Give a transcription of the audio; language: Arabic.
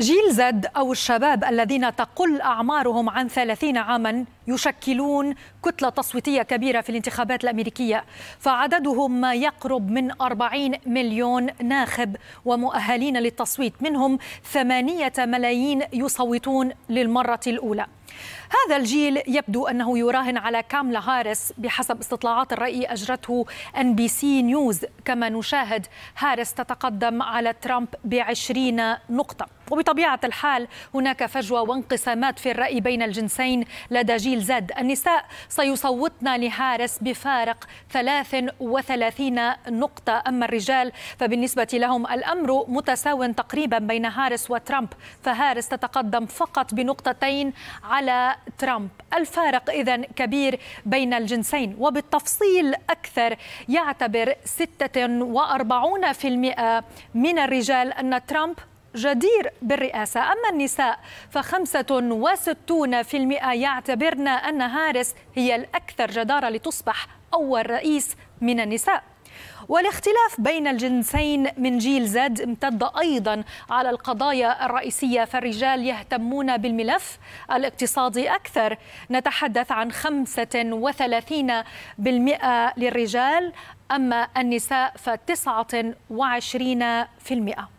جيل زد أو الشباب الذين تقل أعمارهم عن 30 عاما يشكلون كتلة تصويتية كبيرة في الانتخابات الأمريكية. فعددهم ما يقرب من 40 مليون ناخب ومؤهلين للتصويت. منهم ثمانية ملايين يصوتون للمرة الأولى. هذا الجيل يبدو أنه يراهن على كاملا هاريس بحسب استطلاعات الرأي أجرته NBC News. كما نشاهد هاريس تتقدم على ترامب بعشرين نقطة. وبطبيعة الحال هناك فجوة وانقسامات في الرأي بين الجنسين لدى جيل زد النساء سيصوتن لهارس بفارق 33 نقطة. أما الرجال فبالنسبة لهم الأمر متساو تقريبا بين هارس وترامب. فهارس تتقدم فقط بنقطتين على ترامب. الفارق إذا كبير بين الجنسين وبالتفصيل أكثر يعتبر 46% من الرجال أن ترامب جدير بالرئاسة. أما النساء فخمسة وستون في المئة يعتبرن أن هارس هي الأكثر جدارة لتصبح أول رئيس من النساء. والاختلاف بين الجنسين من جيل زد امتد أيضا على القضايا الرئيسية فالرجال يهتمون بالملف الاقتصادي أكثر. نتحدث عن 35% للرجال أما النساء ف 29%